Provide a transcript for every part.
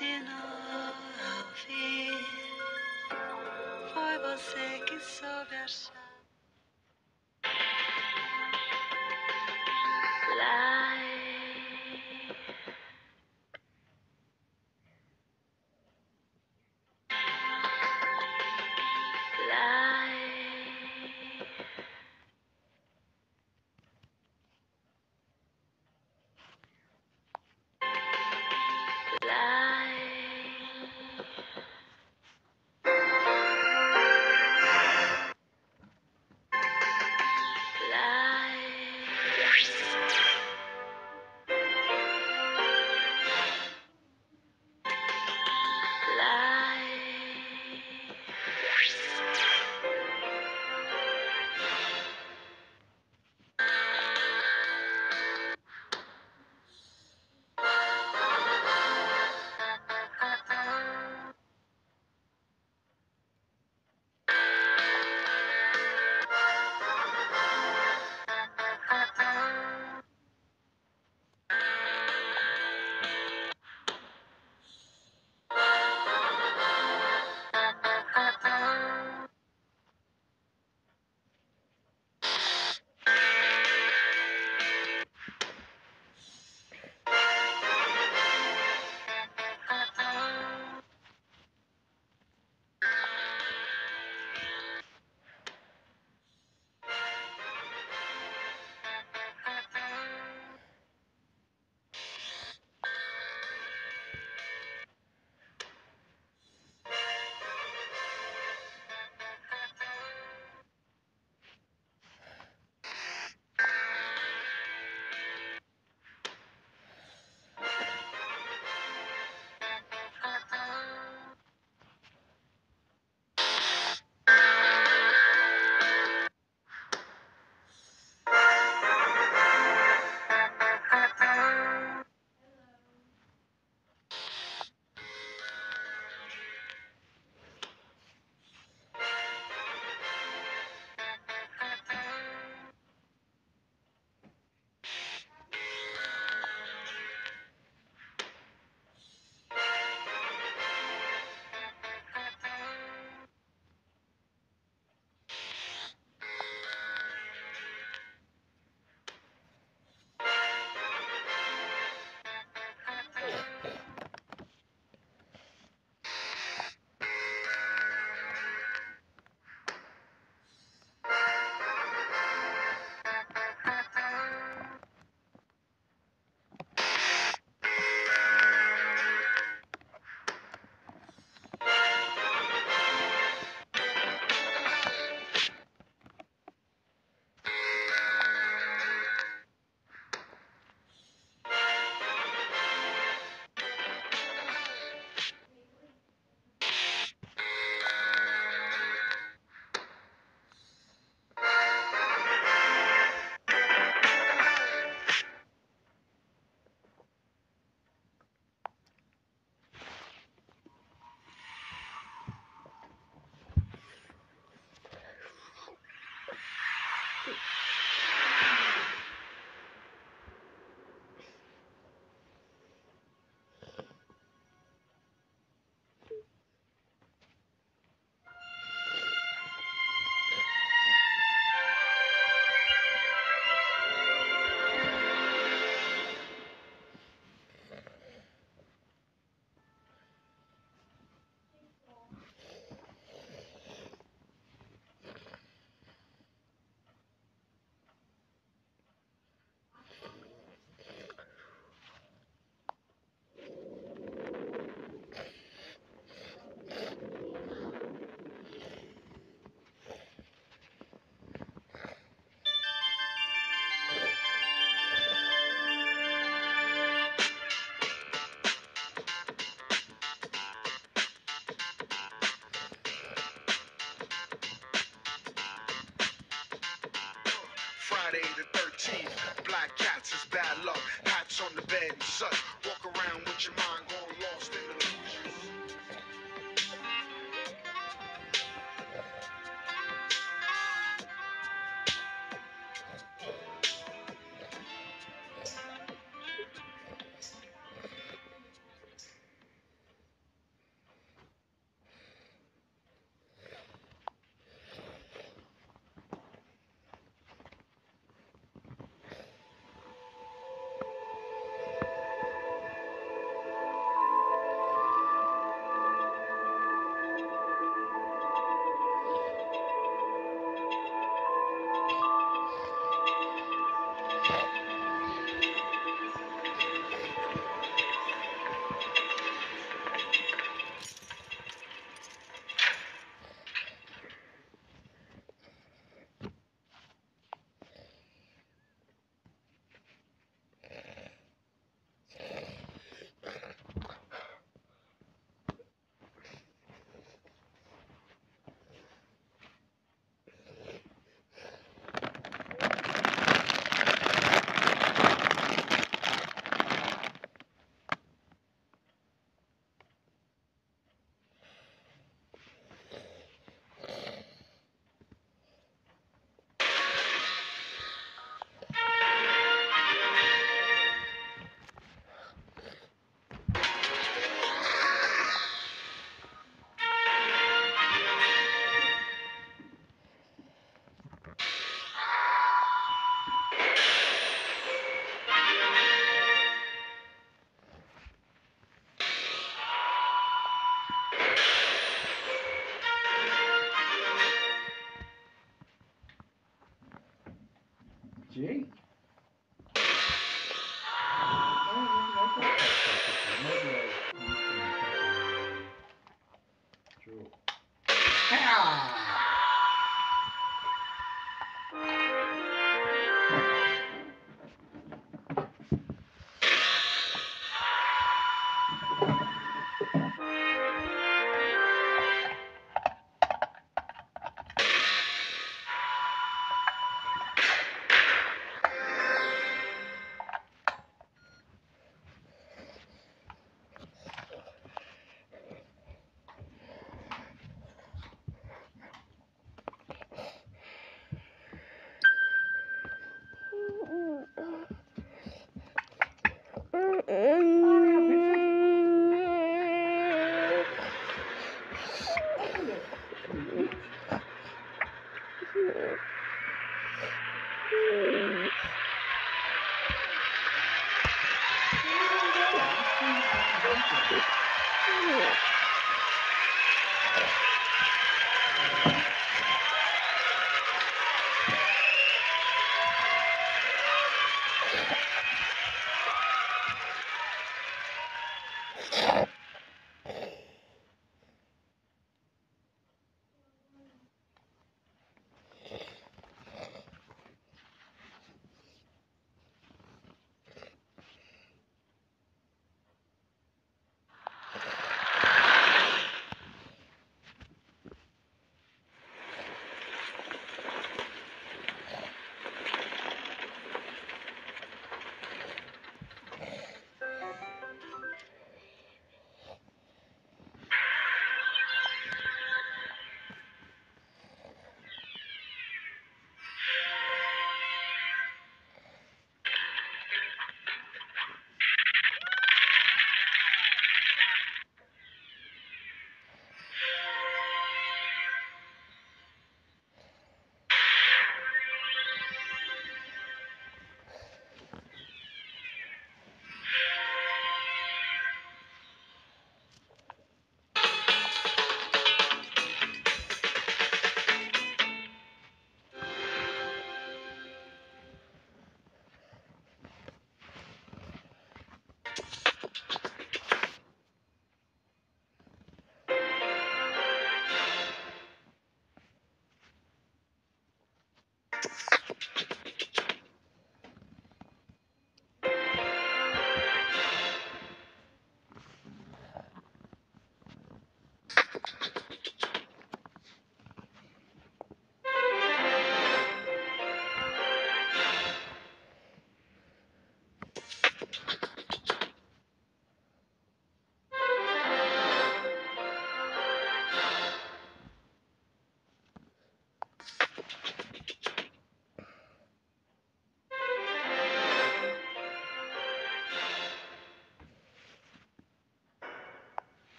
ensina ouvir. Foi você que soube achar. Lá. Mm.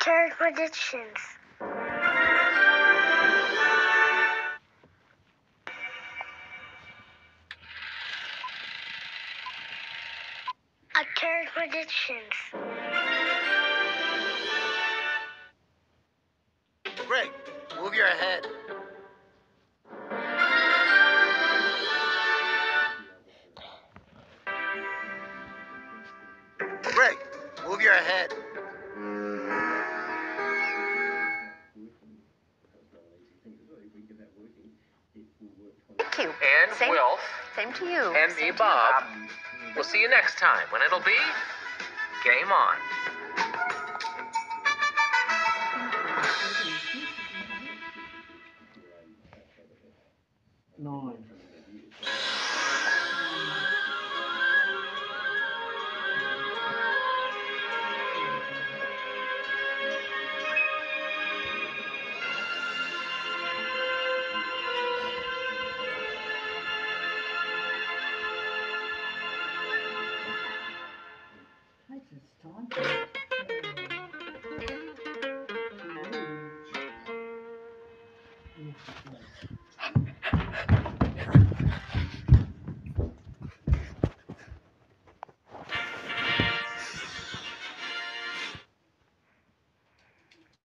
Terry Predictions. Terry Predictions. Greg, move your head. Greg, move your head. You. And me, Bob. We'll see you next time when it'll be Game On.